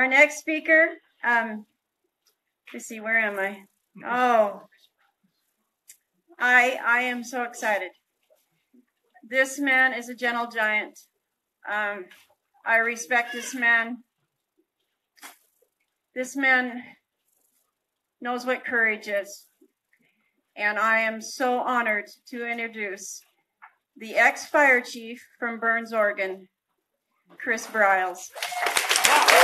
Our next speaker, um, let's see, where am I? Oh, I I am so excited. This man is a gentle giant. Um, I respect this man. This man knows what courage is. And I am so honored to introduce the ex fire chief from Burns, Oregon, Chris Briels. On their feet again.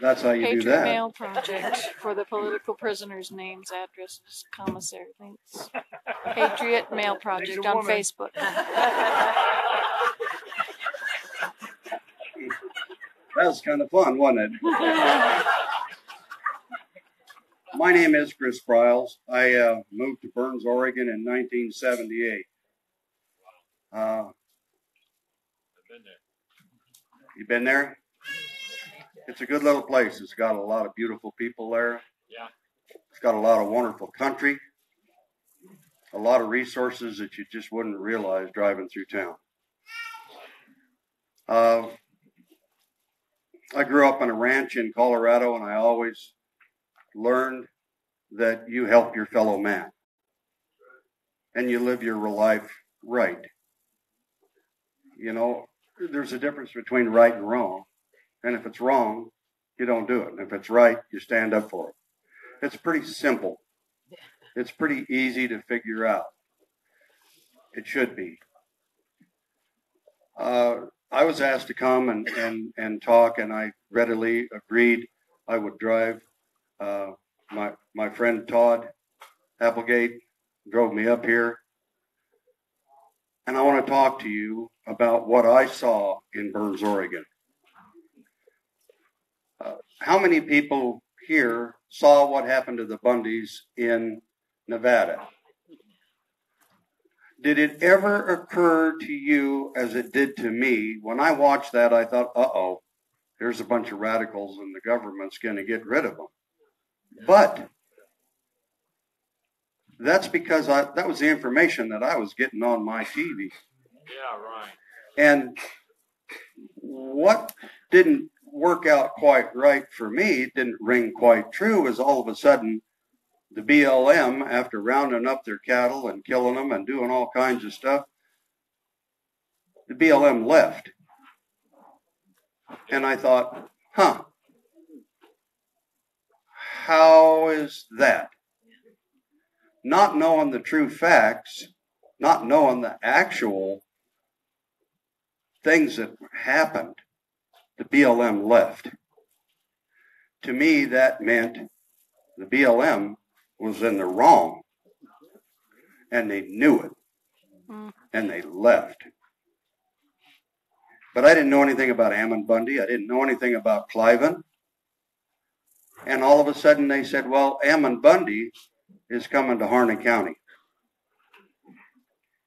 That's how you do Patriot that. Mail Project for the political prisoners' names, addresses, commissary links. Patriot Mail Project on woman. Facebook. That was kind of fun, wasn't it? My name is Chris Briels. I uh, moved to Burns, Oregon in 1978. Uh, you been there? It's a good little place. It's got a lot of beautiful people there. Yeah. It's got a lot of wonderful country, a lot of resources that you just wouldn't realize driving through town. Uh, I grew up on a ranch in Colorado, and I always learned that you help your fellow man and you live your life right. You know, there's a difference between right and wrong. And if it's wrong, you don't do it. And if it's right, you stand up for it. It's pretty simple. It's pretty easy to figure out. It should be. Uh, I was asked to come and, and, and talk, and I readily agreed I would drive. Uh, my, my friend Todd Applegate drove me up here. And I want to talk to you about what I saw in Burns, Oregon. Uh, how many people here saw what happened to the Bundys in Nevada? Did it ever occur to you, as it did to me, when I watched that, I thought, uh oh, there's a bunch of radicals and the government's going to get rid of them. But that's because I, that was the information that I was getting on my TV. Yeah, right. And what didn't work out quite right for me, didn't ring quite true, is all of a sudden the BLM, after rounding up their cattle and killing them and doing all kinds of stuff, the BLM left. And I thought, huh, how is that? Not knowing the true facts, not knowing the actual things that happened, the BLM left. To me, that meant the BLM was in the wrong and they knew it Mm. and they left. But I didn't know anything about Ammon Bundy. I didn't know anything about Cliven. And all of a sudden they said, well, Ammon Bundy is coming to Harney County.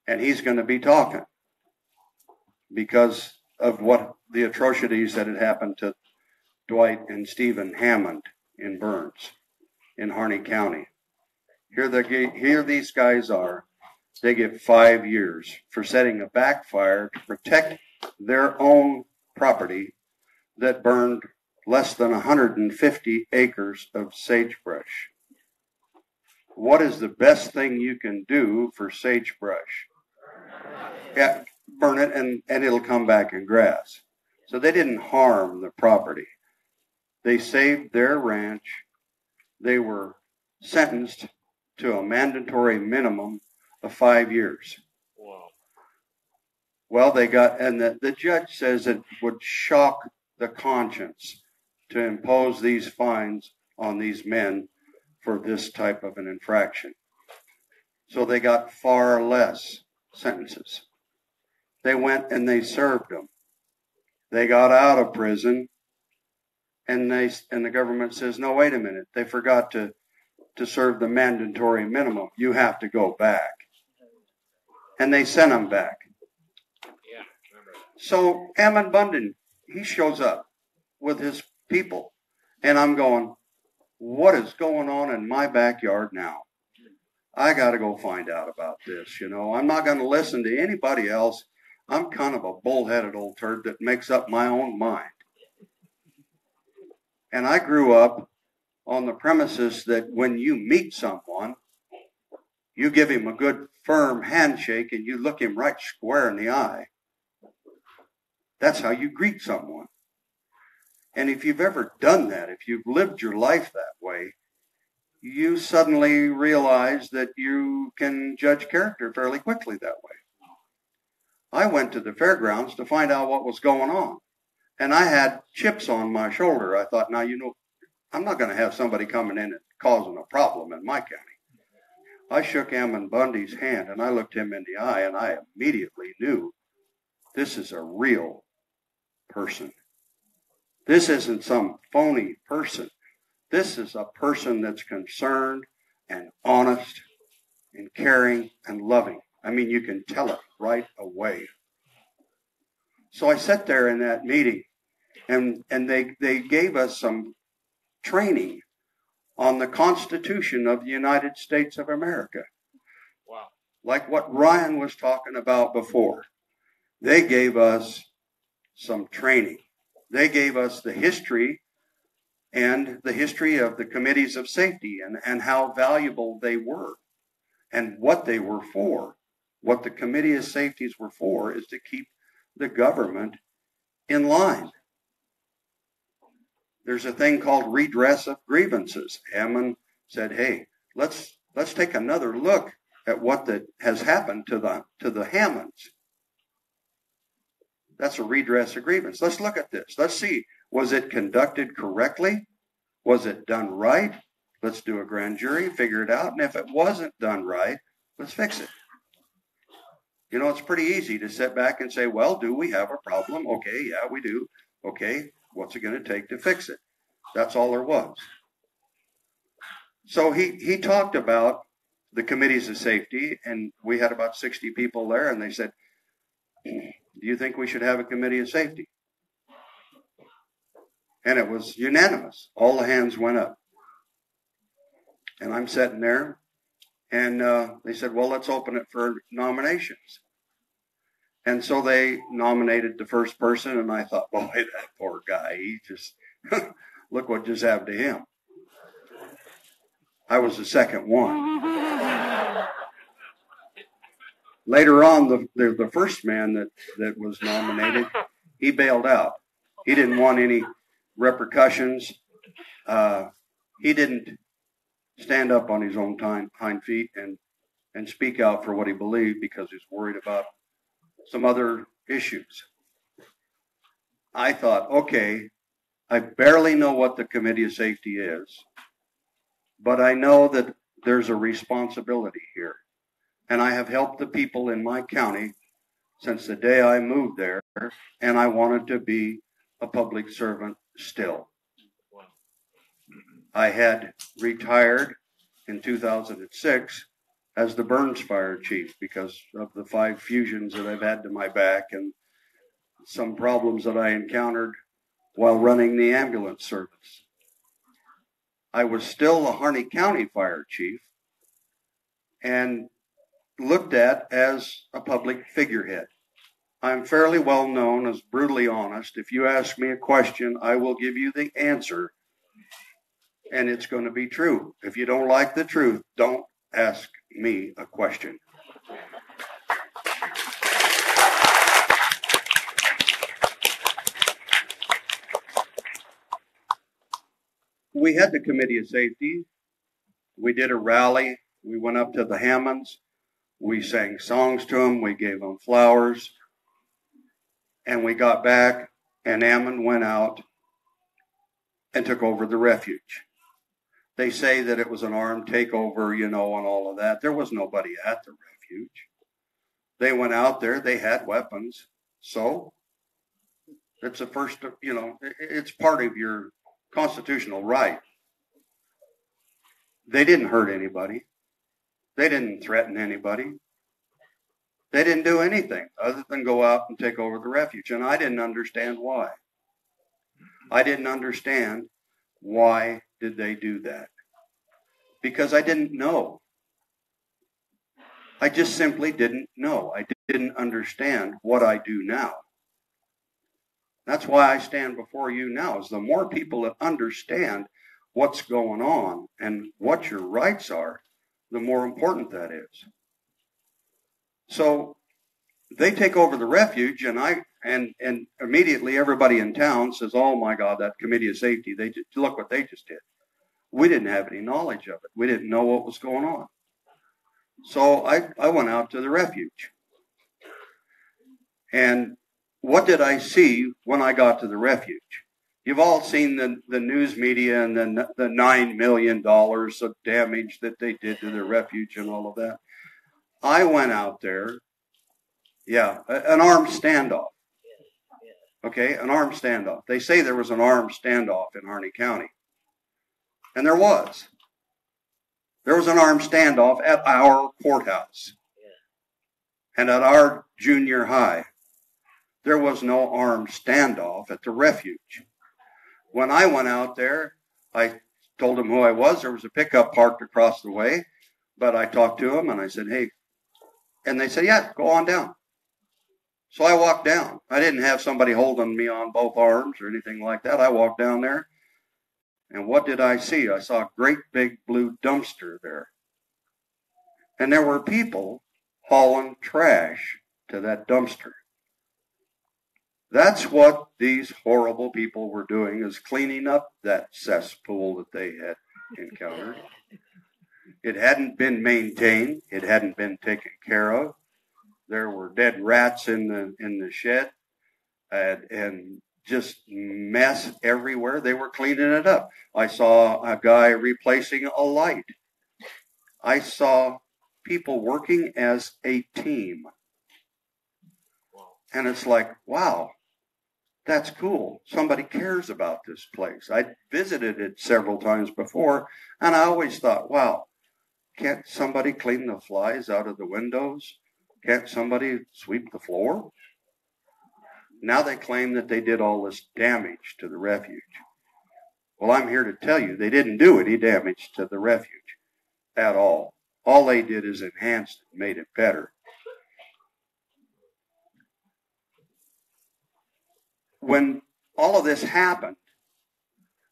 And he's going to be talking because of what the atrocities that had happened to Dwight and Steven Hammond in Burns in Harney County. Here, here these guys are. They get five years for setting a backfire to protect their own property that burned less than 150 acres of sagebrush. What is the best thing you can do for sagebrush? Yeah, burn it and, and it'll come back in grass. So they didn't harm the property. They saved their ranch. They were sentenced to a mandatory minimum of five years. Wow. Well, they got, and the, the judge says it would shock the conscience to impose these fines on these men for this type of an infraction. So they got far less sentences. They went and they served them. They got out of prison and they, and the government says, no, wait a minute. They forgot to, to serve the mandatory minimum. You have to go back. and they sent them back. Yeah. So Ammon Bundy, he shows up with his people, and I'm going, what is going on in my backyard now? I got to go find out about this. You know, I'm not going to listen to anybody else. I'm kind of a bullheaded old turd that makes up my own mind. And I grew up on the premises that when you meet someone, you give him a good firm handshake and you look him right square in the eye. That's how you greet someone. And if you've ever done that, if you've lived your life that way, you suddenly realize that you can judge character fairly quickly that way. I went to the fairgrounds to find out what was going on. And I had chips on my shoulder. I thought, now, you know, I'm not going to have somebody coming in and causing a problem in my county. I shook Ammon Bundy's hand and I looked him in the eye and I immediately knew this is a real person. This isn't some phony person. This is a person that's concerned and honest and caring and loving. I mean, you can tell it right away. So I sat there in that meeting and, and they, they gave us some training on the Constitution of the United States of America. Wow. Like what Ryan was talking about before. They gave us some training. They gave us the history and the history of the committees of safety and, and how valuable they were and what they were for. What the committee of safeties were for is to keep the government in line. There's a thing called redress of grievances. Hammond said, "Hey, let's let's take another look at what that has happened to the to the Hammonds. That's a redress of grievance. Let's look at this. Let's see was it conducted correctly? Was it done right? Let's do a grand jury, figure it out, and if it wasn't done right, let's fix it." You know, it's pretty easy to sit back and say, well, do we have a problem? Okay, yeah, we do. Okay, what's it going to take to fix it? That's all there was. So he, he talked about the committees of safety, and we had about 60 people there, and they said, Do you think we should have a committee of safety? And it was unanimous. All the hands went up. And I'm sitting there, and uh, they said, Well, let's open it for nominations. And so they nominated the first person, and I thought, Boy, that poor guy, he just, look what just happened to him. I was the second one. Later on, the, the, the first man that, that was nominated, he bailed out. He didn't want any repercussions. Uh, he didn't stand up on his own time, hind feet and and speak out for what he believed because he's worried about some other issues. I thought, okay, I barely know what the committee of safety is, but I know that there's a responsibility here. And I have helped the people in my county since the day I moved there, and I wanted to be a public servant still. I had retired in 2006 as the Burns fire chief because of the five fusions that I've had to my back and some problems that I encountered while running the ambulance service. I was still the Harney County fire chief and looked at as a public figurehead. I'm fairly well known as brutally honest. If you ask me a question, I will give you the answer and it's going to be true. If you don't like the truth, don't ask me a question. We had the committee of safety. We did a rally. We went up to the Hammonds. We sang songs to them. We gave them flowers. And we got back, and Ammon went out and took over the refuge. They say that it was an armed takeover, you know, and all of that. There was nobody at the refuge. They went out there, they had weapons. So it's the first, you know, it's part of your constitutional right. They didn't hurt anybody. They didn't threaten anybody. They didn't do anything other than go out and take over the refuge. And I didn't understand why. I didn't understand why did they do that. Because I didn't know. I just simply didn't know. I didn't understand what I do now. That's why I stand before you now is the more people that understand what's going on and what your rights are, the more important that is. So they take over the refuge and I and and immediately everybody in town says, "Oh my God, that committee of safety! They just, look what they just did." We didn't have any knowledge of it. We didn't know what was going on. So I I went out to the refuge, and what did I see when I got to the refuge? You've all seen the, the news media and the, the $9 million of damage that they did to the refuge and all of that. I went out there, yeah, an armed standoff. Okay, an armed standoff. They say there was an armed standoff in Harney County. And there was. There was an armed standoff at our courthouse and at our junior high. There was no armed standoff at the refuge. When I went out there, I told them who I was. There was a pickup parked across the way, but I talked to them and I said, hey, and they said, yeah, go on down. So I walked down. I didn't have somebody holding me on both arms or anything like that. I walked down there. And what did I see? I saw a great big blue dumpster there. And there were people hauling trash to that dumpster. That's what these horrible people were doing is cleaning up that cesspool that they had encountered. It hadn't been maintained. It hadn't been taken care of. There were dead rats in the in the shed, and, and just mess everywhere. They were cleaning it up. I saw a guy replacing a light. I saw people working as a team. And it's like, wow, that's cool. Somebody cares about this place. I visited it several times before, and I always thought, wow, can't somebody clean the flies out of the windows? Can't somebody sweep the floor? Now they claim that they did all this damage to the refuge. Well, I'm here to tell you they didn't do any damage to the refuge at all. All they did is enhanced it, made it better. when all of this happened,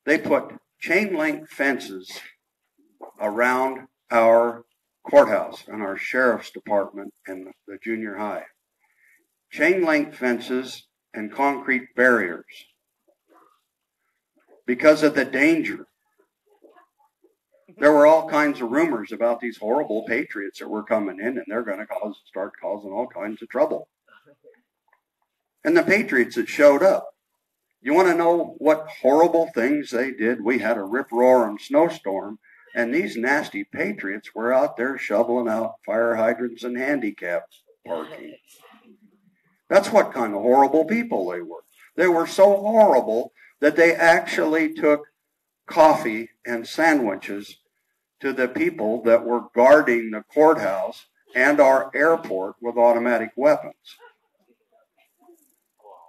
they put chain link fences around our courthouse and our sheriff's department and the junior high. Chain link fences and concrete barriers because of the danger. There were all kinds of rumors about these horrible patriots that were coming in and they're going to cause, start causing all kinds of trouble and the Patriots that showed up. You want to know what horrible things they did? We had a rip roaring snowstorm, and these nasty Patriots were out there shoveling out fire hydrants and handicap parking. That's what kind of horrible people they were. They were so horrible that they actually took coffee and sandwiches to the people that were guarding the courthouse and our airport with automatic weapons.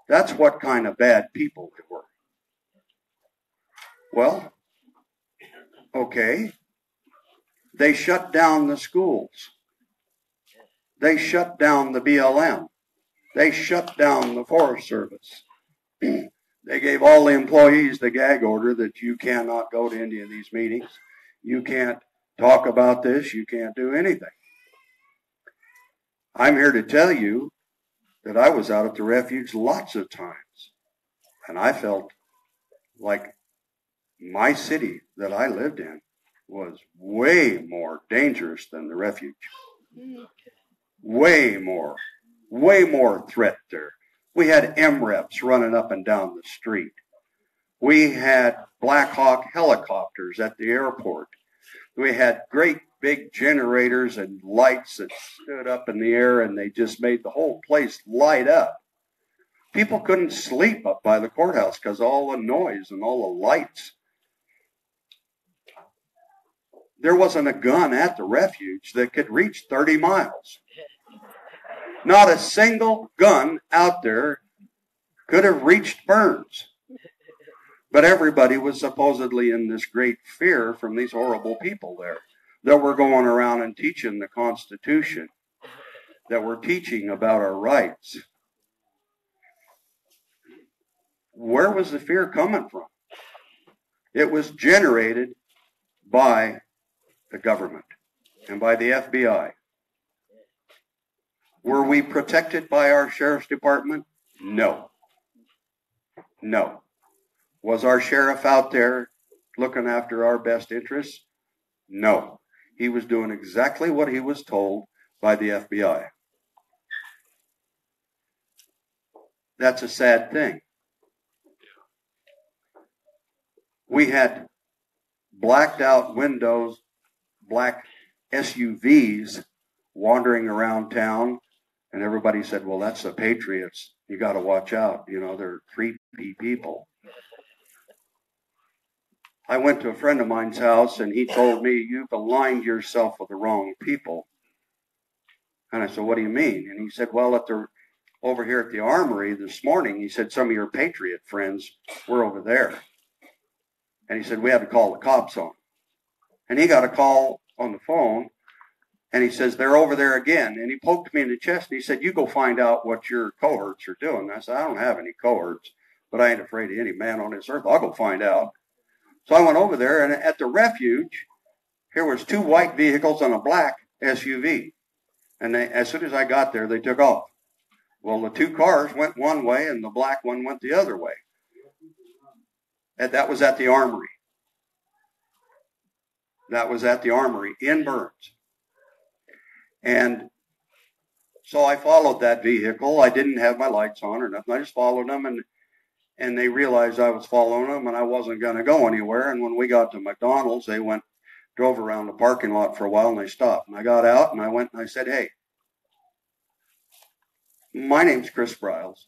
That's what kind of bad people they were. Well, okay. They shut down the schools. They shut down the BLM. They shut down the Forest Service. they gave all the employees the gag order that you cannot go to any of these meetings. You can't talk about this. You can't do anything. I'm here to tell you that I was out at the refuge lots of times. And I felt like my city that I lived in was way more dangerous than the refuge. Mm-hmm. Way more. Way more threat there. We had MRAPs running up and down the street. We had Black Hawk helicopters at the airport. We had great big generators and lights that stood up in the air and they just made the whole place light up. People couldn't sleep up by the courthouse because all the noise and all the lights. There wasn't a gun at the refuge that could reach 30 miles. Not a single gun out there could have reached Burns. But everybody was supposedly in this great fear from these horrible people there that were going around and teaching the Constitution, that were teaching about our rights. Where was the fear coming from? It was generated by the government and by the FBI. Were we protected by our sheriff's department? No. No. Was our sheriff out there looking after our best interests? No. He was doing exactly what he was told by the FBI. That's a sad thing. We had blacked out windows, black SUVs wandering around town, and everybody said, Well, that's the Patriots. You got to watch out. You know, they're creepy people. I went to a friend of mine's house and he told me, You've aligned yourself with the wrong people. And I said, What do you mean? And he said, Well, at the over here at the armory this morning, he said, Some of your patriot friends were over there. And he said, We had to call the cops on. And he got a call on the phone and he says, They're over there again. And he poked me in the chest and he said, You go find out what your cohorts are doing. I said, I don't have any cohorts, but I ain't afraid of any man on this earth. I'll go find out. So I went over there, and at the refuge, here was two white vehicles and a black SUV. And they, as soon as I got there, they took off. Well, the two cars went one way, and the black one went the other way. And that was at the armory. That was at the armory in Burns. And so I followed that vehicle. I didn't have my lights on or nothing. I just followed them, and and they realized I was following them and I wasn't going to go anywhere. And when we got to McDonald's, they went, drove around the parking lot for a while and they stopped. And I got out and I went and I said, Hey, my name's Chris Briels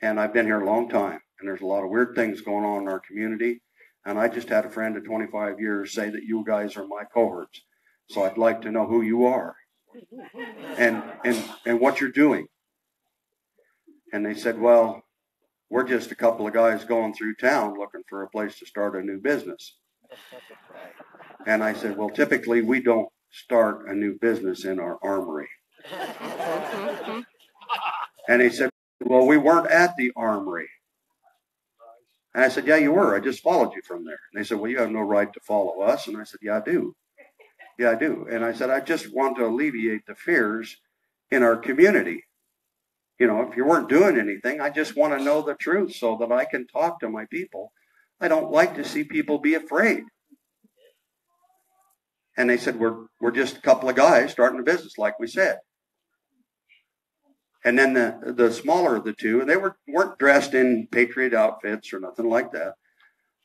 and I've been here a long time and there's a lot of weird things going on in our community. And I just had a friend of 25 years say that you guys are my cohorts. So I'd like to know who you are and, and, and what you're doing. And they said, well, we're just a couple of guys going through town looking for a place to start a new business. And I said, Well, typically we don't start a new business in our armory. and he said, Well, we weren't at the armory. And I said, Yeah, you were. I just followed you from there. And they said, Well, you have no right to follow us. And I said, Yeah, I do. Yeah, I do. And I said, I just want to alleviate the fears in our community you know, if you weren't doing anything, I just want to know the truth so that I can talk to my people. I don't like to see people be afraid. And they said, we're, we're just a couple of guys starting a business, like we said. And then the, the smaller of the two, and they were, weren't dressed in patriot outfits or nothing like that.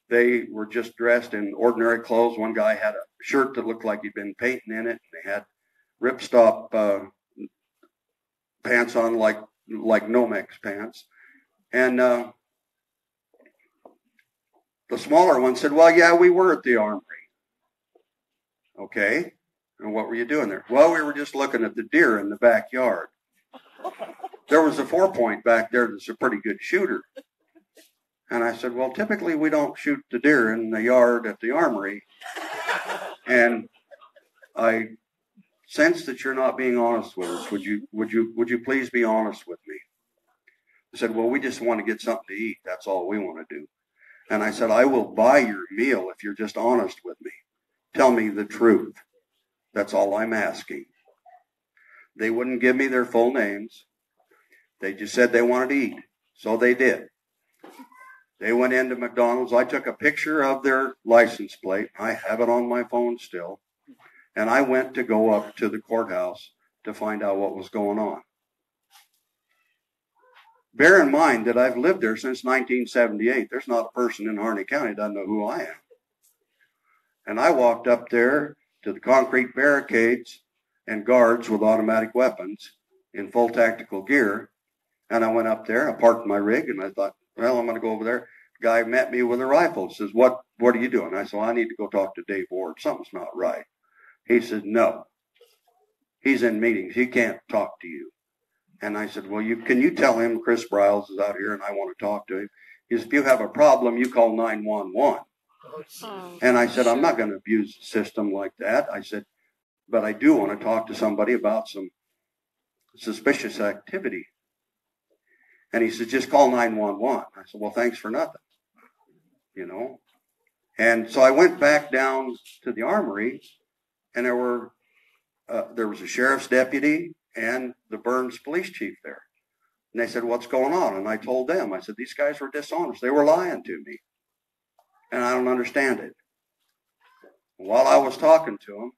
They were just dressed in ordinary clothes. One guy had a shirt that looked like he'd been painting in it. and They had ripstop uh, pants on like like Nomex pants. And uh, the smaller one said, Well, yeah, we were at the armory. Okay. And what were you doing there? Well, we were just looking at the deer in the backyard. There was a four point back there that's a pretty good shooter. And I said, Well, typically we don't shoot the deer in the yard at the armory. And I sense that you're not being honest with us. Would you would you would you please be honest with me? I said, Well, we just want to get something to eat. That's all we want to do. And I said, I will buy your meal if you're just honest with me. Tell me the truth. That's all I'm asking. They wouldn't give me their full names. They just said they wanted to eat. So they did. They went into McDonald's. I took a picture of their license plate. I have it on my phone still. And I went to go up to the courthouse to find out what was going on. Bear in mind that I've lived there since 1978. There's not a person in Harney County that doesn't know who I am. And I walked up there to the concrete barricades and guards with automatic weapons in full tactical gear. And I went up there, I parked my rig, and I thought, well, I'm going to go over there. Guy met me with a rifle. Says, what, what are you doing? I said, well, I need to go talk to Dave Ward. Something's not right. He said, no. He's in meetings. He can't talk to you. And I said, well, you, can you tell him Chris Briels is out here and I want to talk to him? He said, if you have a problem, you call 911. Oh, And I said, I'm not going to abuse the system like that. I said, but I do want to talk to somebody about some suspicious activity. And he said, just call 911. I said, well, thanks for nothing. You know? And so I went back down to the armory and there were, uh, there was a sheriff's deputy and the Burns police chief there. And they said, what's going on? And I told them, I said, these guys were dishonest. They were lying to me. And I don't understand it. While I was talking to him,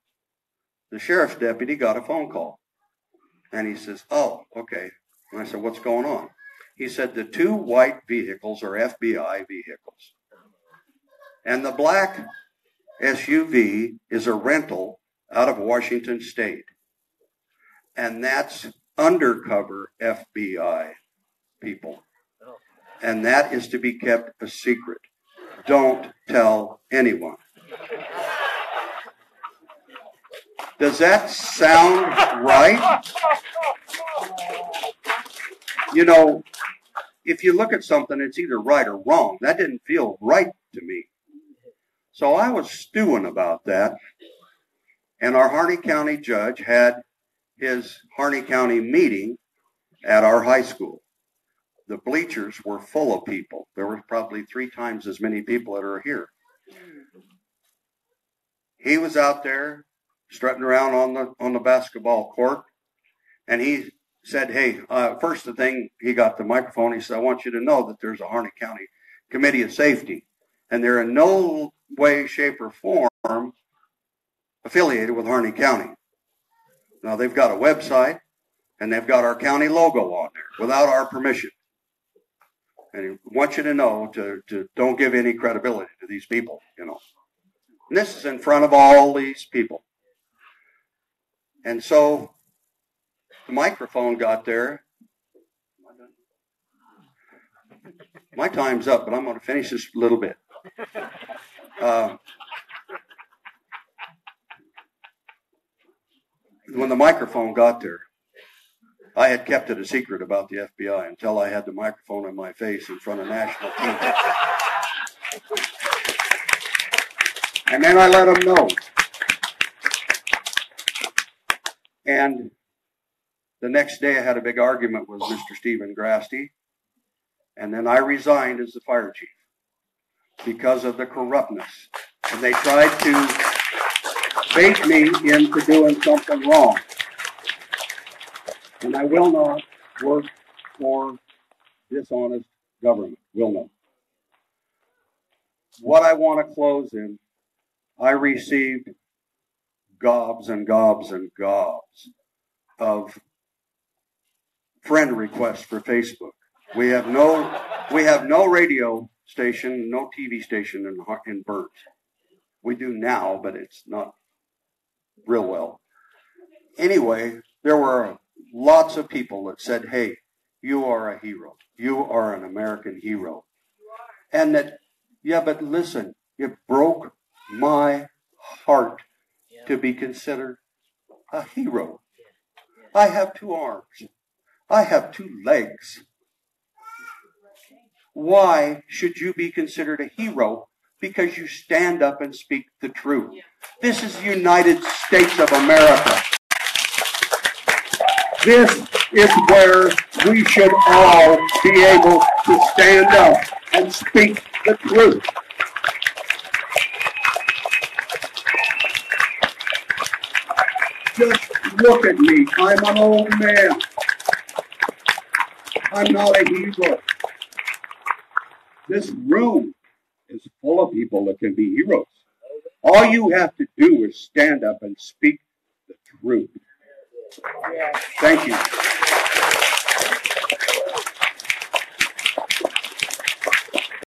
the sheriff's deputy got a phone call. And he says, Oh, okay. And I said, What's going on? He said, The two white vehicles are FBI vehicles. And the black SUV is a rental out of Washington State. And that's undercover FBI people. And that is to be kept a secret. Don't tell anyone. Does that sound right? You know, if you look at something, it's either right or wrong. That didn't feel right to me. So I was stewing about that. And our Harney County judge had his Harney County meeting at our high school. The bleachers were full of people. There were probably three times as many people that are here. He was out there strutting around on the on the basketball court, and he said, "Hey, uh, first the thing he got the microphone. He said, I want you to know that there's a Harney County Committee of Safety, and they're in no way, shape, or form affiliated with Harney County. Now they've got a website, and they've got our county logo on there without our permission." And he wants you to know to, to don't give any credibility to these people, you know. And this is in front of all these people. And so the microphone got there. My time's up, but I'm going to finish this a little bit. Uh, when the microphone got there, I had kept it a secret about the FBI until I had the microphone in my face in front of national TV. And then I let them know. And the next day I had a big argument with Mr. Stephen Grasty. And then I resigned as the fire chief because of the corruptness. And they tried to bait me into doing something wrong. And I will not work for dishonest government. Will not. What I want to close in, I received gobs and gobs and gobs of friend requests for Facebook. We have no we have no radio station, no TV station in in Burns. We do now, but it's not real well. Anyway, there were lots of people that said, "Hey, you are a hero. You are an American hero," and that, yeah, but listen, it broke my heart to be considered a hero. I have two arms. I have two legs. Why should you be considered a hero? Because you stand up and speak the truth. This is the United States of America. This is where we should all be able to stand up and speak the truth. Just look at me. I'm an old man. I'm not a hero. This room is full of people that can be heroes. All you have to do is stand up and speak the truth. Thank you.